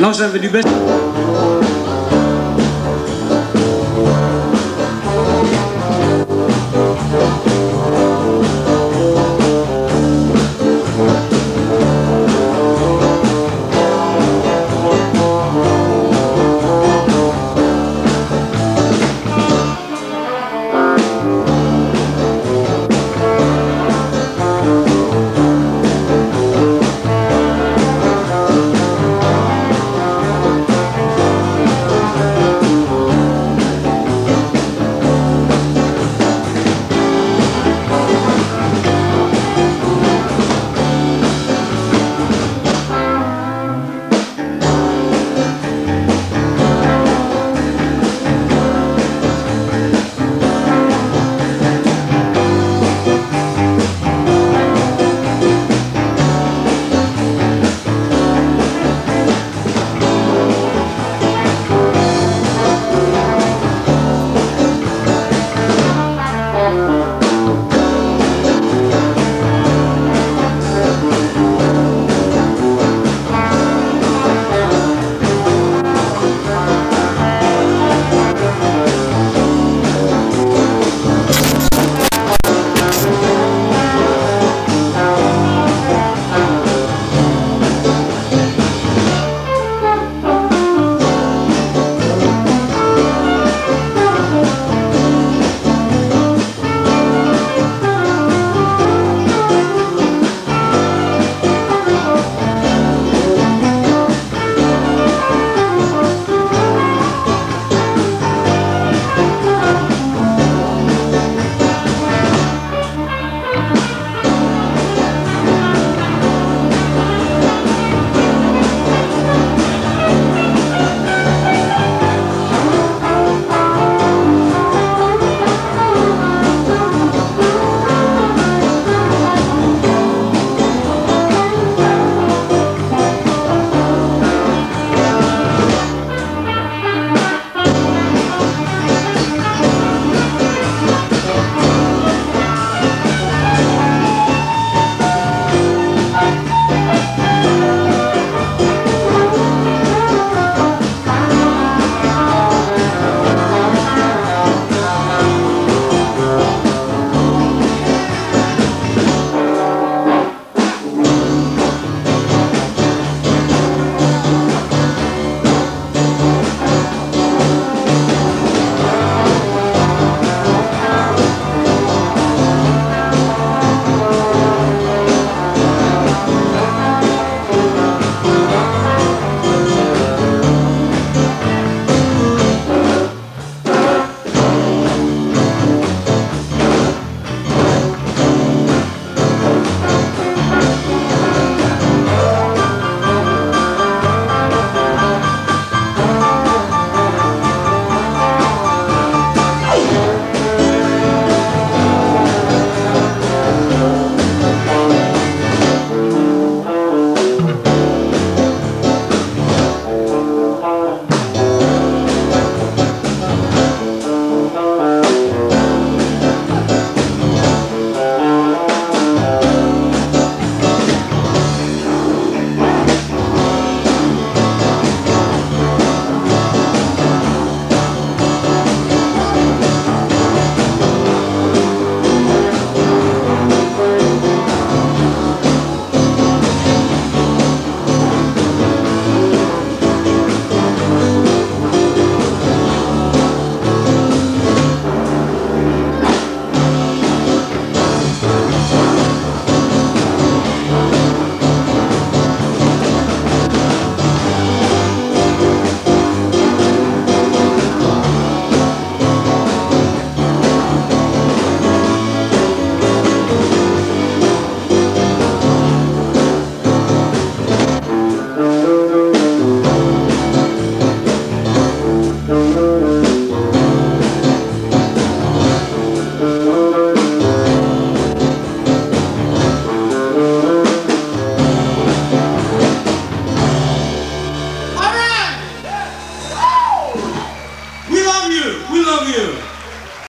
Nou zijn we nu best...